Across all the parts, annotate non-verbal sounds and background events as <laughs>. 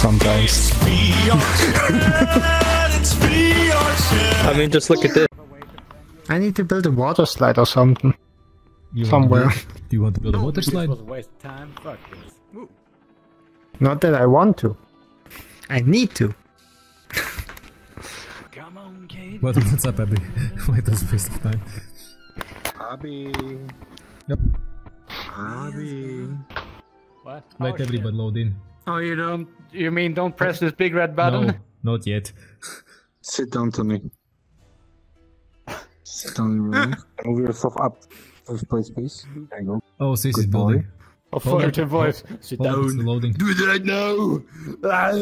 sometimes. <laughs> I mean, just look at this. I need to build a water slide or something. You Somewhere. build- do you want to build a water slide? was waste time. Fuck this. Not that I want to. I need to. Come on, kid. What, what's up, Abby? <laughs> Why does waste of time? Abby. Yep. Abby. What? Let oh, everybody load in. Oh, you don't. You mean don't press this big red button? No, not yet. Sit down, Tony. Sit down, really. <laughs> Move yourself up. First place, please. There you go. Oh, Sis is Good boy. building. Authoritative voice. Sit Hold on, it's down. loading. Do it right now. Ah.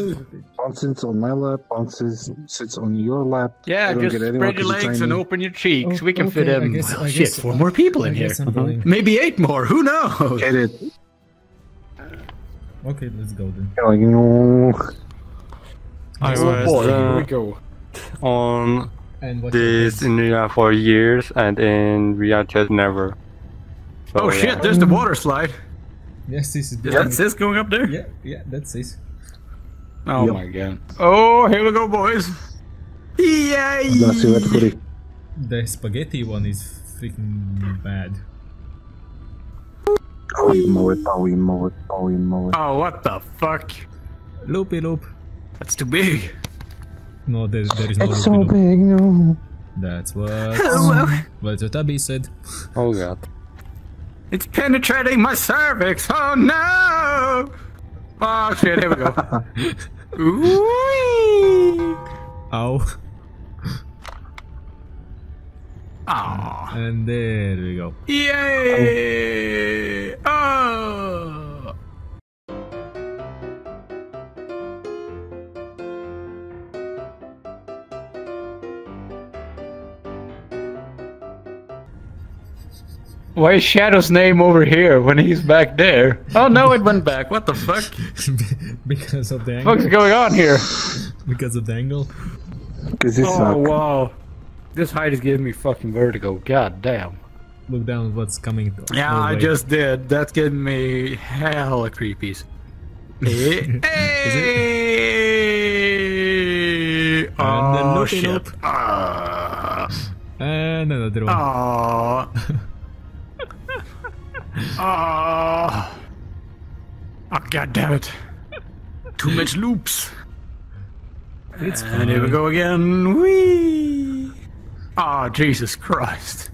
Bounce sits on my lap. Bounces sits, sits on your lap. Yeah, don't just get spread your legs and open your cheeks. Oh, we can fit okay, I in. guess- well, I shit, guess- four more people I in here. guess I'm. Maybe eight more. Who knows? Get it. Okay, let's go then. You know, you know. I Oh was boy, here we uh, go. on And what this in Ria for years and in Ria just never. So, Oh yeah. shit, there's the water slide. Yes, this is Is building. that Sis going up there? Yeah, yeah, that's Sis. Oh Yep. my god. Oh, here we go, boys. Yay! I'm gonna see that footy. The spaghetti one is freaking bad. Oh, you mow it. Oh, you. Oh, you mow it. Oh, what the fuck? Loopy eh, loop. That's too big. No, there, there is no It's loopy so eh, loop. big, no. That's what. What what Abby said. Oh god. It's penetrating my cervix. Oh no! Oh shit, here we go. <laughs> Ooh. Ow. Aw. And there we go. Yay! Oh! Ah. Why is Shadow's name over here when he's back there? Oh no, it went back. What the fuck? <laughs> because of the angle. What's going on here? Because of the angle. Because you Oh suck. wow. This height is giving me fucking vertigo. God damn. Look down what's coming. Yeah, I way. just did. That's giving me hella creepies. <laughs> hey! then Oh loop shit! up. Ah. And another one. <laughs> Ah. Ah. Oh god damn it! Too much loops. It's And here we go again. Whee! Oh Jesus Christ!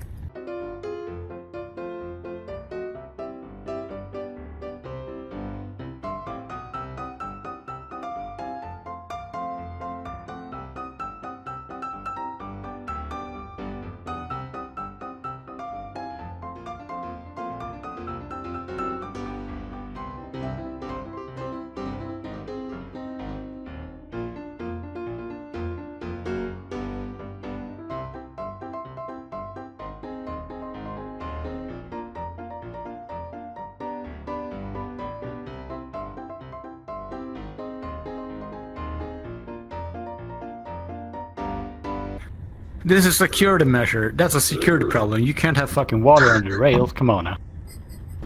This is a security measure. That's a security problem. You can't have fucking water under the rails. Come on now.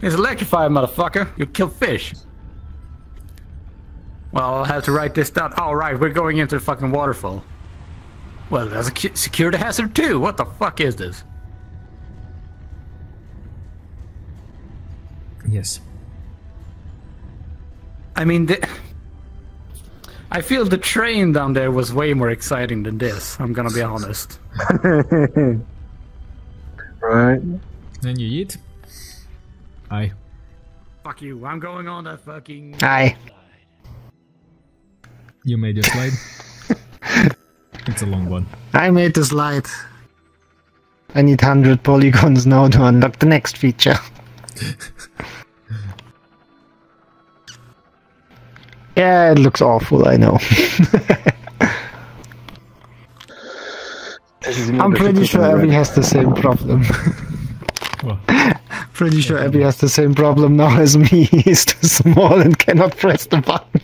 It's electrified, motherfucker. You'll kill fish. Well, I'll have to write this down. All right, we're going into the fucking waterfall. Well, that's a security hazard too. What the fuck is this? Yes. I mean, the, I feel the train down there was way more exciting than this. I'm gonna be honest. <laughs> right? Then you eat. Aye. Fuck you. I'm going on that fucking. Aye. You made your slide. <laughs> it's a long one. I made the slide. I need 100 polygons now to unlock the next feature. <laughs> yeah, it looks awful, I know. I'm pretty sure Abby has the same problem. <laughs> Pretty sure Abby has the same problem now as me. <laughs> He's too small and cannot press the button.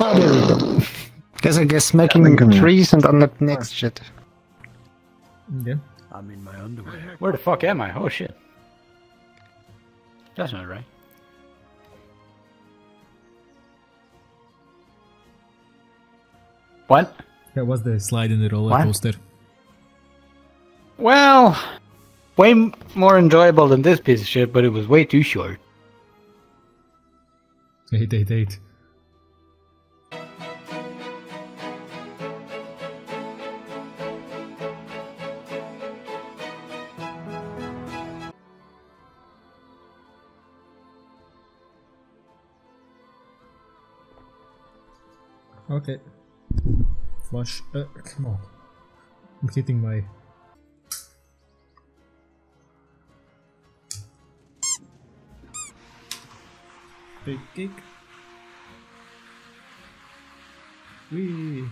oh, there we go. Guess I guess smacking think I'm- trees and unlock the next shit. yeah. I'm in my underwear. Where the fuck am I? Oh shit. That's not right. What? That was the slide in the roller What? coaster. Well, way m- more enjoyable than this piece of shit, but it was way too short. Eight, eight, eight. Okay. Flush. Uh, come on. I'm hitting my. Big kick. Wee.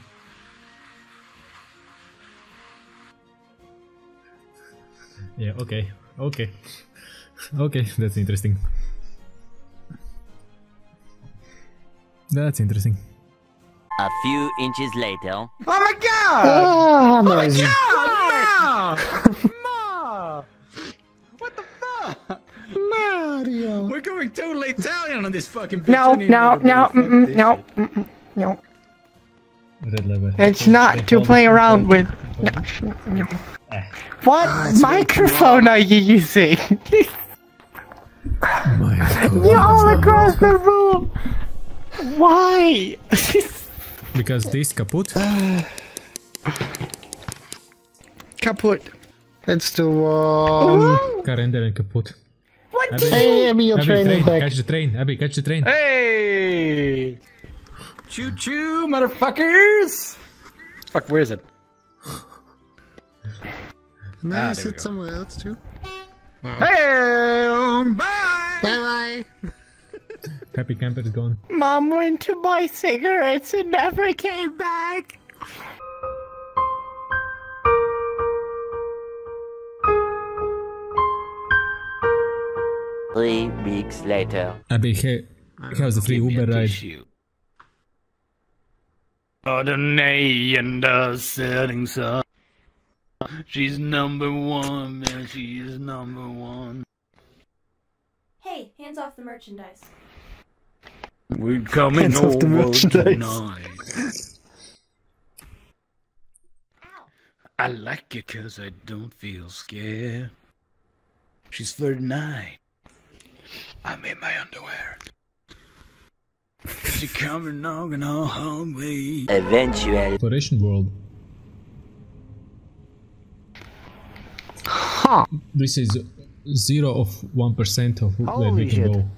Yeah, okay. Okay. okay, that's interesting. That's interesting. A few inches later. Oh my god! Ah, amazing. Oh Ma! Ma! What the fuck? Mario. We're going totally Italian on this fucking bitch. No, I no, no, mm-mm, no, mm-mm, no. It's not to play around with. No, no. Eh. What microphone are you using? <laughs> You're all across the room. Why? <laughs> Because this kaput. <sighs> Kaput. Let's do um. Karender and kaput. What? Abby, Hey, Abby, you're Abby, training train. back. Catch the train. Abby, catch the train. Hey! Choo choo, motherfuckers! Fuck, where is it? No, Ah, you there we sit go. somewhere else too. Hey! Bye! Bye Happy camper is gone. Mom went to buy cigarettes and never came back. Three weeks later. Abby, he, how's the free Uber ride? The nay and the setting sun. She's number one, man. She's number one. Hey, hands off the merchandise. We're coming Hands off the over tonight. I like it cause I don't feel scared. She's 39. I'm in my underwear. She coming knocking on hallway. Eventually. Exploration world. Huh. This is zero of one percent of where Holy we can shit. go.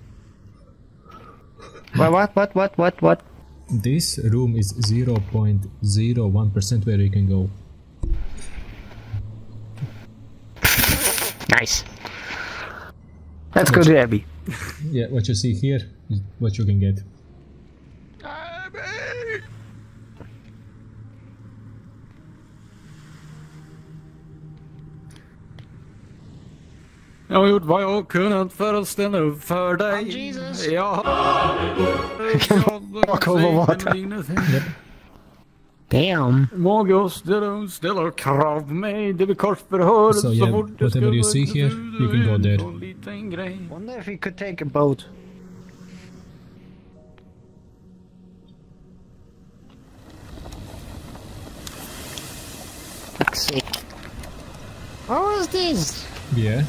What? What? What? What? What? What? This room is zero point zero one percent where you can go. Nice. Let's go to Abby. Yeah, what you see here is what you can get. Jag har gjort vad jag har kunnat för att ställa upp för dig. Jesus. Jag walk over water. Damn. Mage och ställa, ställa krav på mig. Det blir korsförhör So, så yeah, fort det whatever you see here, you can go there. en liten grej. Wonder if we could take a boat. Let's see. What was this? Yeah,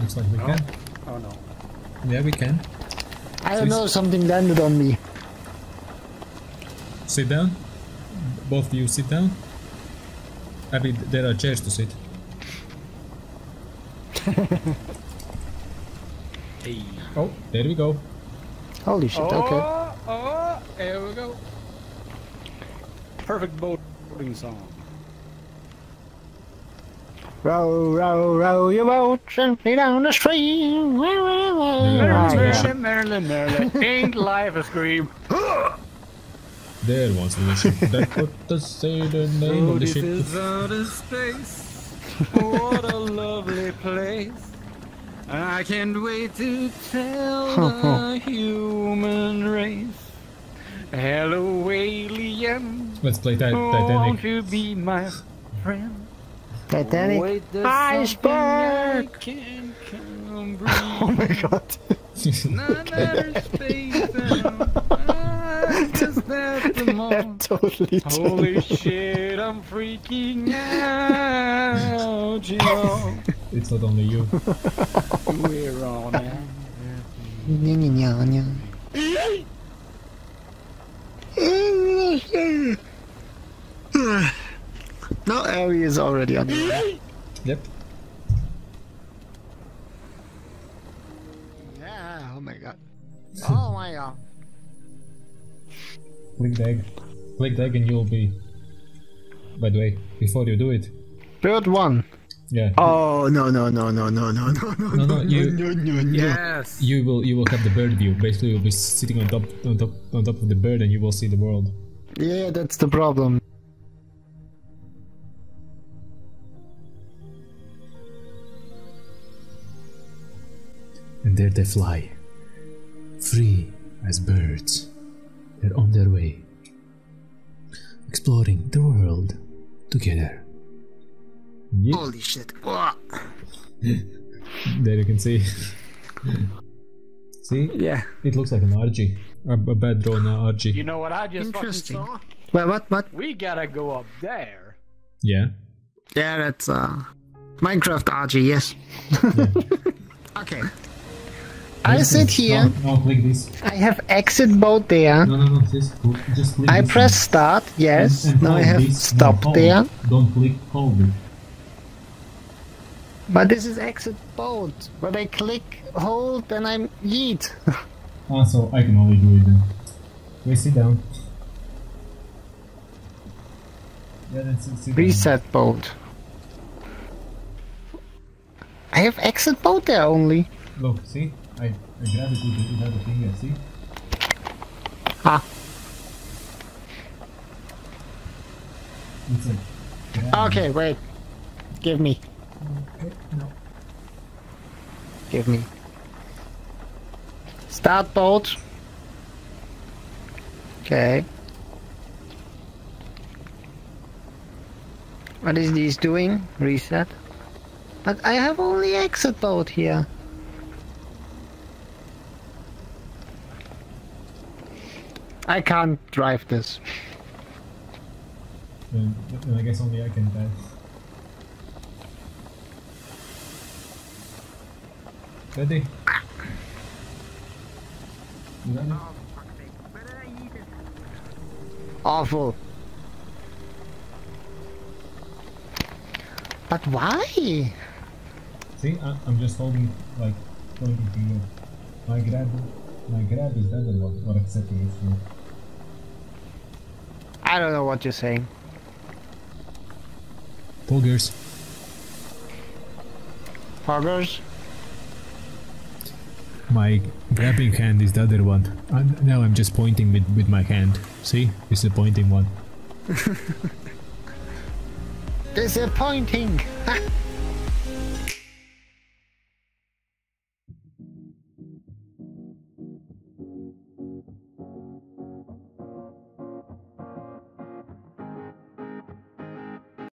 looks like we oh. can. Oh no. Yeah, we can. I don't know, something landed on me. Sit down. Both of you sit down. I mean, there are chairs to sit. <laughs> Hey. Oh, there we go. Holy shit, okay. Oh, oh, there we go. Perfect boating song. Row, row, row your boat gently down the stream. Ah, yeah. Merrily, merrily, merrily, <laughs> ain't life a scream. There was the ship that put to say the name Oh, of the this ship. is outer space. what a lovely place. I can't wait to tell <laughs> the human race. Hello, alien. Let's play Ti- Won't Titanic. you be my friend? Titanic iceberg! <laughs> oh my god. <laughs> <laughs> totally Holy totally. shit, I'm freaking out, you know. It's not only you. We're all now. No, Ari is already on the way. Yep. Yeah, oh my god. Oh my god. Click the egg. Click the egg and you'll be. By the way, before you do it, Bird one. yeah, Oh no no no no no no no no No, no, you- no no no. Yes. you will you will have the bird view. Basically, you'll be sitting on top on top on top of the bird, and you will see the world. Yeah, that's the problem. There they fly, free as birds. They're on their way, exploring the world together. Yep. Holy shit. <laughs> There you can see. see? Yeah. It looks like an RG. A, a bad drawn RG. You know what I just Interesting. saw? Well, what what? We gotta go up there. Yeah. Yeah, that's uh Minecraft RG, yes. <laughs> okay. I sit here. No, no, this. I have exit boat there. No, no, no. Just, cl- just click I press one. start, yes. And- and Now I have this. Stop hold. there. Don't click, hold it. But this is exit boat. When I click hold, then I'm yeet. <laughs> Ah, so I can only do it then. Sit down. Yeah, then sit, sit down. Reset mode. I have exit boat there only. Look, see? I, I grab it with the, with the other finger, see? Ah. It's like... grab Okay, wait. Give me. Okay, no. Give me. Start boat. Okay. What is this doing? Reset. But I have only exit boat here. I can't drive this. Then, then I guess only I can dive. Ready? Ready? Awful. But why? See, I, I'm just holding, like, pointing to you. My grab, my grab is better one, or accepting it from. I don't know what you're saying. Poggers. Poggers? My grabbing hand is the other one. And now I'm just pointing with, with my hand. See? It's the pointing one. <laughs> Disappointing!